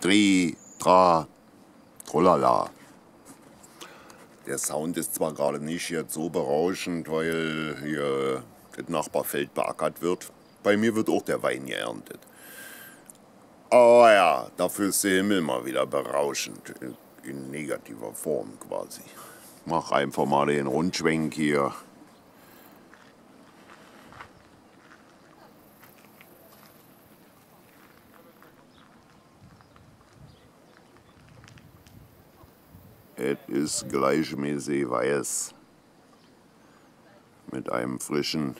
Tri, Tra, Trolala. Der Sound ist zwar gerade nicht jetzt so berauschend, weil hier das Nachbarfeld beackert wird. Bei mir wird auch der Wein geerntet. Aber ja, dafür ist der Himmel mal wieder berauschend. In, negativer Form quasi. Mach einfach mal den Rundschwenk hier. Es ist gleichmäßig weiß. Mit einem frischen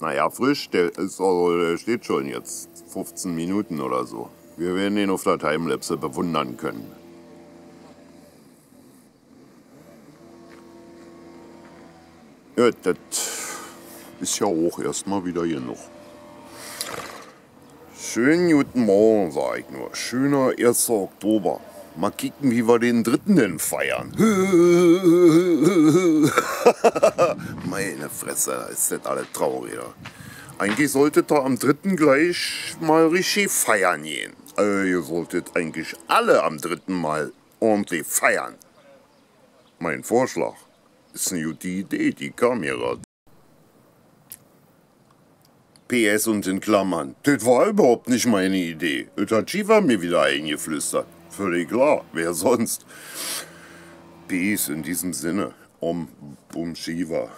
Naja, frisch, der, ist also, der steht schon jetzt 15 Minuten oder so. Wir werden ihn auf der Timelapse bewundern können. Ja, das ist ja auch erstmal wieder genug. Schönen guten Morgen, sag ich nur. Schöner 1. Oktober. Mal kicken, wie wir den dritten denn feiern. Meine Fresse, ist das alles traurig. Eigentlich solltet ihr am dritten gleich mal richtig feiern gehen. Also ihr solltet eigentlich alle am dritten Mal ordentlich feiern. Mein Vorschlag ist eine gute Idee, die kam mir gerade. PS und in Klammern. Das war überhaupt nicht meine Idee. Das hat Shiva mir wieder eingeflüstert. Völlig klar, wer sonst? Peace in diesem Sinne. Om Bum Shiva.